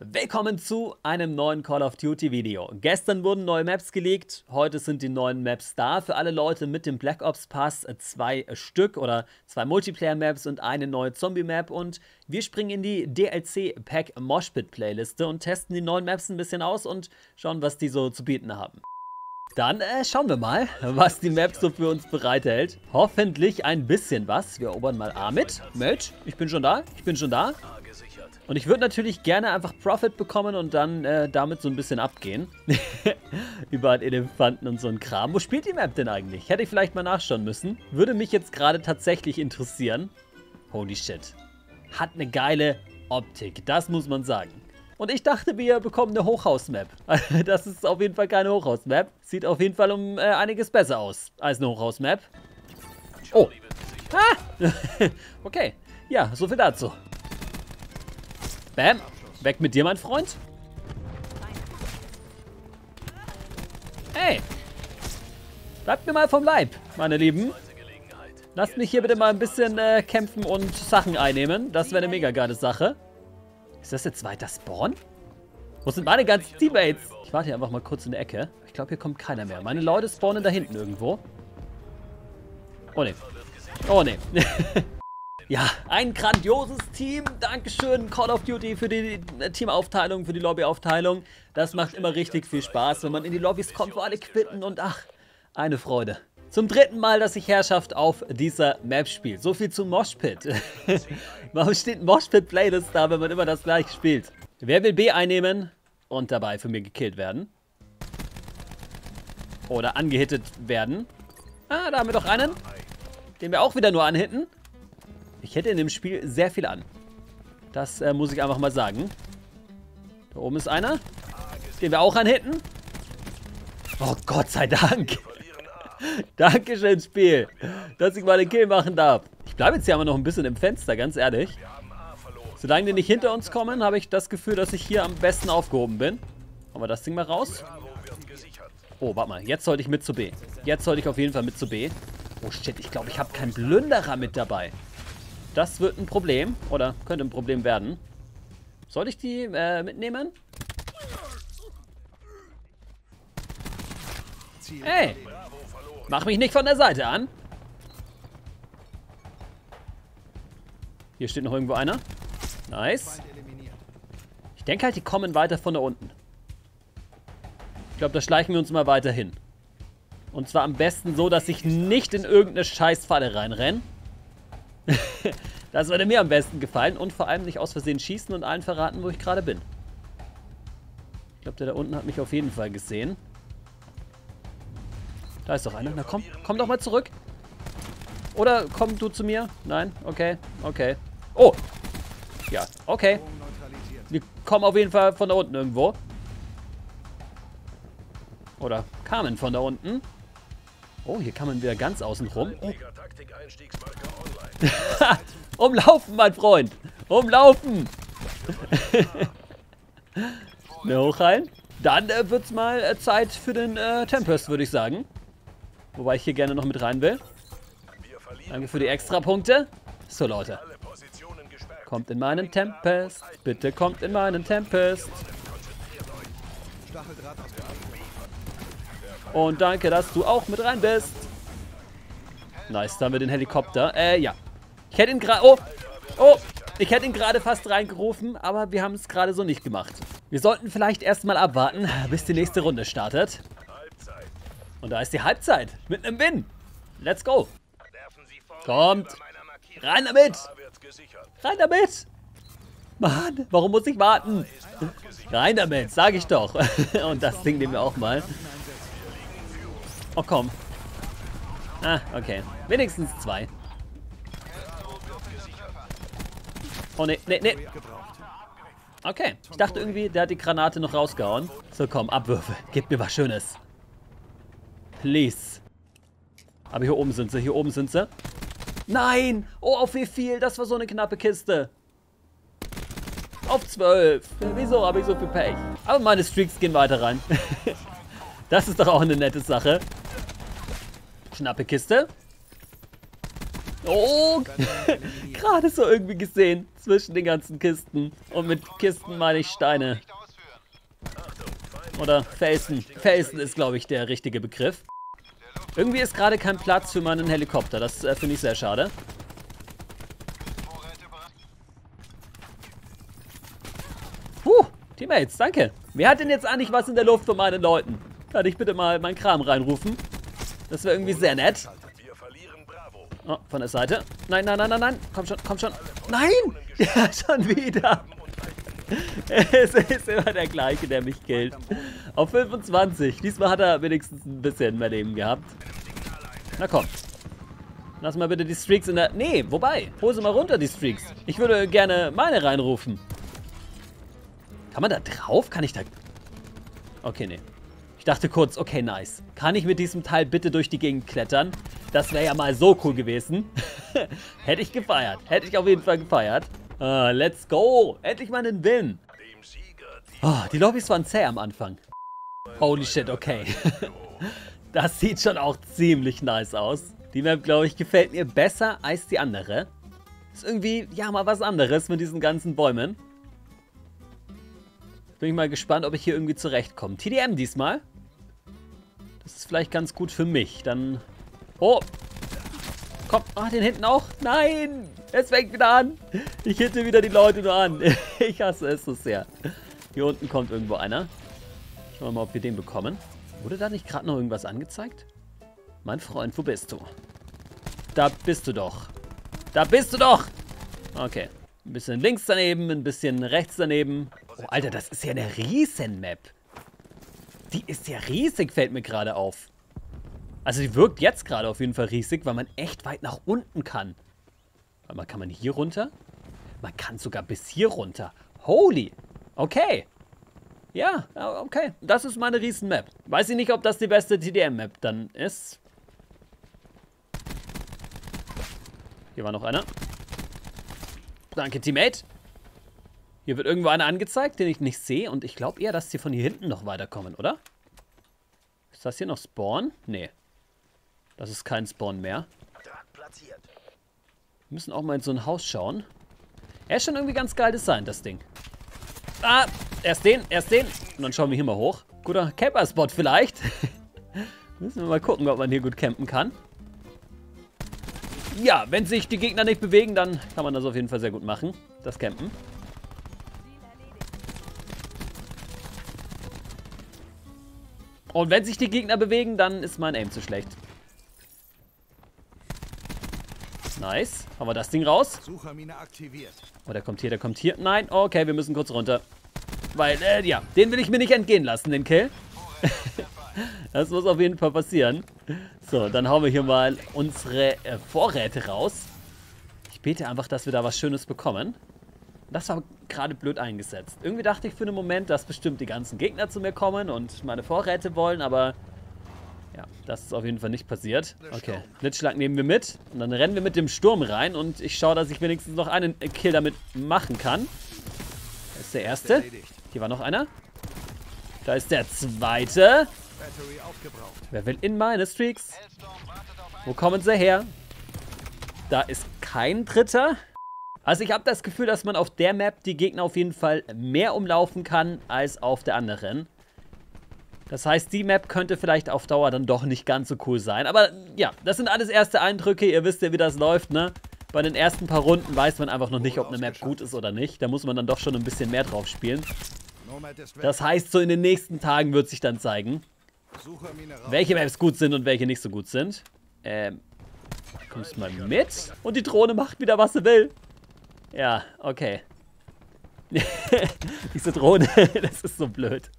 Willkommen zu einem neuen Call of Duty Video. Gestern wurden neue Maps geleakt, heute sind die neuen Maps da. Für alle Leute mit dem Black Ops Pass zwei Stück oder zwei Multiplayer Maps und eine neue Zombie Map. Und wir springen in die DLC Pack Moshpit Playliste und testen die neuen Maps ein bisschen aus und schauen, was die so zu bieten haben. Dann äh, schauen wir mal, was die Map so für uns bereithält. Hoffentlich ein bisschen was. Wir erobern mal A mit. Mate, ich bin schon da. Ich bin schon da. Und ich würde natürlich gerne einfach Profit bekommen und dann äh, damit so ein bisschen abgehen. Über Elefanten und so ein Kram. Wo spielt die Map denn eigentlich? Hätte ich vielleicht mal nachschauen müssen. Würde mich jetzt gerade tatsächlich interessieren. Holy shit. Hat eine geile Optik, das muss man sagen. Und ich dachte, wir bekommen eine Hochhaus-Map. Das ist auf jeden Fall keine Hochhaus-Map. Sieht auf jeden Fall um äh, einiges besser aus als eine Hochhaus-Map. Oh. Ah! okay. Ja, so viel dazu. Bam. Weg mit dir, mein Freund. Hey. Bleibt mir mal vom Leib, meine Lieben. Lasst mich hier bitte mal ein bisschen äh, kämpfen und Sachen einnehmen. Das wäre eine mega geile Sache. Ist das jetzt weiter Spawn? Wo sind meine ganzen Teammates? Ich warte hier einfach mal kurz in der Ecke. Ich glaube, hier kommt keiner mehr. Meine Leute spawnen da hinten irgendwo. Oh ne. Oh ne. Ja, ein grandioses Team. Dankeschön, Call of Duty, für die Teamaufteilung, für die Lobbyaufteilung. Das macht immer richtig viel Spaß, wenn man in die Lobbys kommt, wo alle quitten und ach, eine Freude. Zum dritten Mal, dass ich Herrschaft auf dieser Map spiele. So viel zu Moshpit. Warum steht Moshpit Playlist da, wenn man immer das gleiche spielt? Wer will B einnehmen und dabei für mich gekillt werden? Oder angehittet werden? Ah, da haben wir doch einen. Den wir auch wieder nur anhitten. Ich hätte in dem Spiel sehr viel an. Das äh, muss ich einfach mal sagen. Da oben ist einer. Den wir auch anhitten. Oh, Gott sei Dank. Dankeschön, Spiel. Dass ich mal den Kill machen darf. Ich bleibe jetzt hier aber noch ein bisschen im Fenster, ganz ehrlich. Solange die nicht hinter uns kommen, habe ich das Gefühl, dass ich hier am besten aufgehoben bin. Machen wir das Ding mal raus. Oh, warte mal. Jetzt sollte ich mit zu B. Jetzt sollte ich auf jeden Fall mit zu B. Oh, shit. Ich glaube, ich habe keinen Plünderer mit dabei. Das wird ein Problem. Oder könnte ein Problem werden. Soll ich die äh, mitnehmen? Hey! Mach mich nicht von der Seite an. Hier steht noch irgendwo einer. Nice. Ich denke halt, die kommen weiter von da unten. Ich glaube, da schleichen wir uns mal weiter hin. Und zwar am besten so, dass ich nicht in irgendeine Scheißfalle reinrenne. das würde mir am besten gefallen. Und vor allem nicht aus Versehen schießen und allen verraten, wo ich gerade bin. Ich glaube, der da unten hat mich auf jeden Fall gesehen. Da ist doch einer. Na komm, komm doch mal zurück. Oder komm du zu mir? Nein? Okay, okay. Oh! Ja, okay. Wir kommen auf jeden Fall von da unten irgendwo. Oder kamen von da unten. Oh, hier kann man wieder ganz außen rum. Oh. Umlaufen, mein Freund. Umlaufen. ne, hochheilen. Dann äh, wird es mal äh, Zeit für den äh, Tempest, würde ich sagen. Wobei ich hier gerne noch mit rein will. Danke für die Extrapunkte. So, Leute. Kommt in meinen Tempest. Bitte kommt in meinen Tempest. Und danke, dass du auch mit rein bist. Nice, da haben wir den Helikopter. Äh, ja. Ich hätte ihn gerade... Oh, oh. Ich hätte ihn gerade fast reingerufen, aber wir haben es gerade so nicht gemacht. Wir sollten vielleicht erstmal abwarten, bis die nächste Runde startet. Und da ist die Halbzeit. Mit einem Win. Let's go. Kommt. Rein damit. Rein damit. Mann, warum muss ich warten? Rein damit, sag ich doch. Und das Ding nehmen wir auch mal. Oh, komm. Ah, okay. Wenigstens zwei. Oh, ne, ne, ne. Okay. Ich dachte irgendwie, der hat die Granate noch rausgehauen. So, komm, Abwürfe. Gib mir was Schönes. Please. Aber hier oben sind sie, hier oben sind sie. Nein! Oh, auf wie viel? Das war so eine knappe Kiste. Auf 12. Wieso habe ich so viel Pech? Aber meine Streaks gehen weiter rein. das ist doch auch eine nette Sache. Knappe Kiste. Oh, gerade so irgendwie gesehen. Zwischen den ganzen Kisten. Und mit Kisten meine ich Steine. Oder Felsen. Felsen ist, glaube ich, der richtige Begriff. Irgendwie ist gerade kein Platz für meinen Helikopter. Das äh, finde ich sehr schade. Puh, Teammates, danke. Wer hat denn jetzt eigentlich was in der Luft von meinen Leuten? Kann ich bitte mal meinen Kram reinrufen? Das wäre irgendwie sehr nett. Oh, von der Seite. Nein, nein, nein, nein, nein. Komm schon, komm schon. Nein! Ja, schon wieder. es ist immer der gleiche, der mich killt. Auf 25. Diesmal hat er wenigstens ein bisschen mehr Leben gehabt. Na komm. Lass mal bitte die Streaks in der... Nee, wobei. Hol sie mal runter, die Streaks. Ich würde gerne meine reinrufen. Kann man da drauf? Kann ich da... Okay, nee. Dachte kurz, okay, nice. Kann ich mit diesem Teil bitte durch die Gegend klettern? Das wäre ja mal so cool gewesen. Hätte ich gefeiert. Hätte ich auf jeden Fall gefeiert. Uh, let's go. Endlich mal einen Win. Oh, die Lobbys waren zäh am Anfang. Holy shit, okay. das sieht schon auch ziemlich nice aus. Die Map, glaube ich, gefällt mir besser als die andere. Ist irgendwie, ja, mal was anderes mit diesen ganzen Bäumen. Bin ich mal gespannt, ob ich hier irgendwie zurechtkomme. TDM diesmal. Das ist vielleicht ganz gut für mich. Dann Oh. Komm, ah, den hinten auch. Nein, es fängt wieder an. Ich hitte wieder die Leute nur an. Ich hasse es so sehr. Hier unten kommt irgendwo einer. Schauen wir mal, ob wir den bekommen. Wurde da nicht gerade noch irgendwas angezeigt? Mein Freund, wo bist du? Da bist du doch. Da bist du doch! Okay. Ein bisschen links daneben, ein bisschen rechts daneben. Oh, Alter, das ist ja eine Riesen-Map. Die ist ja riesig, fällt mir gerade auf. Also die wirkt jetzt gerade auf jeden Fall riesig, weil man echt weit nach unten kann. Warte mal, kann man hier runter? Man kann sogar bis hier runter. Holy. Okay. Ja, okay. Das ist meine Riesen-Map. Weiß ich nicht, ob das die beste TDM-Map dann ist. Hier war noch einer. Danke, Teammate. Hier wird irgendwo einer angezeigt, den ich nicht sehe. Und ich glaube eher, dass die von hier hinten noch weiterkommen, oder? Ist das hier noch Spawn? Nee. Das ist kein Spawn mehr. Wir müssen auch mal in so ein Haus schauen. Er ist schon irgendwie ganz geil Design, das Ding. Ah, erst den, erst den. Und dann schauen wir hier mal hoch. Guter Camper-Spot vielleicht. müssen wir mal gucken, ob man hier gut campen kann. Ja, wenn sich die Gegner nicht bewegen, dann kann man das auf jeden Fall sehr gut machen. Das Campen. Und wenn sich die Gegner bewegen, dann ist mein Aim zu schlecht. Nice. Haben wir das Ding raus? Oh, der kommt hier, der kommt hier. Nein, okay, wir müssen kurz runter. Weil, äh, ja, den will ich mir nicht entgehen lassen, den Kill. das muss auf jeden Fall passieren. So, dann hauen wir hier mal unsere äh, Vorräte raus. Ich bete einfach, dass wir da was Schönes bekommen. Das war gerade blöd eingesetzt. Irgendwie dachte ich für einen Moment, dass bestimmt die ganzen Gegner zu mir kommen und meine Vorräte wollen, aber ja, das ist auf jeden Fall nicht passiert. Okay, Blitzschlag nehmen wir mit. Und dann rennen wir mit dem Sturm rein. Und ich schaue, dass ich wenigstens noch einen Kill damit machen kann. Da ist der erste. Hier war noch einer. Da ist der zweite. Wer will in meine Streaks? Wo kommen sie her? Da ist kein dritter. Also ich habe das Gefühl, dass man auf der Map die Gegner auf jeden Fall mehr umlaufen kann als auf der anderen. Das heißt, die Map könnte vielleicht auf Dauer dann doch nicht ganz so cool sein. Aber ja, das sind alles erste Eindrücke. Ihr wisst ja, wie das läuft, ne? Bei den ersten paar Runden weiß man einfach noch nicht, ob eine Map gut ist oder nicht. Da muss man dann doch schon ein bisschen mehr drauf spielen. Das heißt, so in den nächsten Tagen wird sich dann zeigen, welche Maps gut sind und welche nicht so gut sind. Ähm, kommst mal mit? Und die Drohne macht wieder, was sie will. Ja, okay. Diese Drohne, das ist so blöd.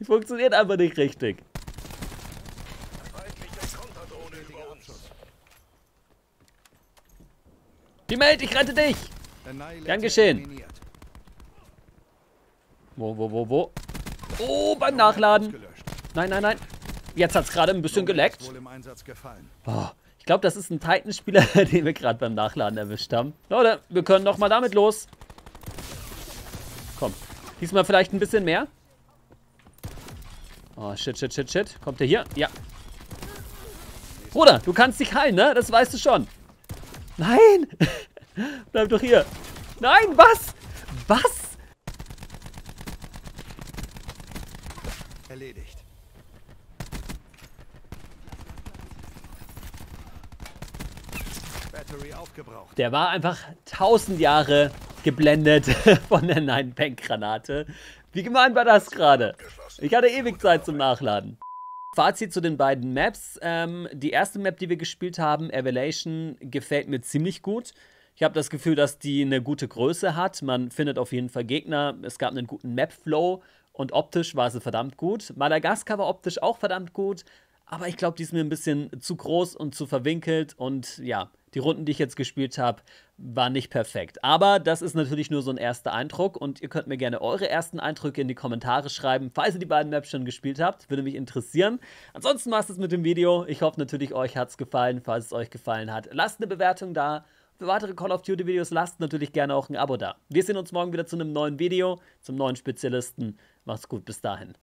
Die funktioniert einfach nicht richtig. Teammate, ich rette dich! Gern geschehen. Wo, wo, wo, wo? Oh, beim Nachladen. Nein, nein, nein. Jetzt hat es gerade ein bisschen geleckt. Oh, ich glaube, das ist ein Titan-Spieler, den wir gerade beim Nachladen erwischt haben. Leute, wir können noch mal damit los. Komm. Diesmal vielleicht ein bisschen mehr. Oh, shit, shit, shit, shit. Kommt der hier? Ja. Bruder, du kannst dich heilen, ne? Das weißt du schon. Nein! Bleib doch hier. Nein, was? Was? Erledigt. Der war einfach tausend Jahre geblendet von der Nine-Bank-Granate. Wie gemein war das gerade? Ich hatte ewig Zeit zum Nachladen. Fazit zu den beiden Maps. Ähm, die erste Map, die wir gespielt haben, Evelation, gefällt mir ziemlich gut. Ich habe das Gefühl, dass die eine gute Größe hat. Man findet auf jeden Fall Gegner. Es gab einen guten Map-Flow und optisch war sie verdammt gut. Madagaskar war optisch auch verdammt gut, aber ich glaube, die ist mir ein bisschen zu groß und zu verwinkelt und ja, die Runden, die ich jetzt gespielt habe, waren nicht perfekt. Aber das ist natürlich nur so ein erster Eindruck und ihr könnt mir gerne eure ersten Eindrücke in die Kommentare schreiben, falls ihr die beiden Maps schon gespielt habt. Würde mich interessieren. Ansonsten war es mit dem Video. Ich hoffe natürlich, euch hat es gefallen. Falls es euch gefallen hat, lasst eine Bewertung da. Für weitere Call of Duty Videos lasst natürlich gerne auch ein Abo da. Wir sehen uns morgen wieder zu einem neuen Video, zum neuen Spezialisten. Macht's gut, bis dahin.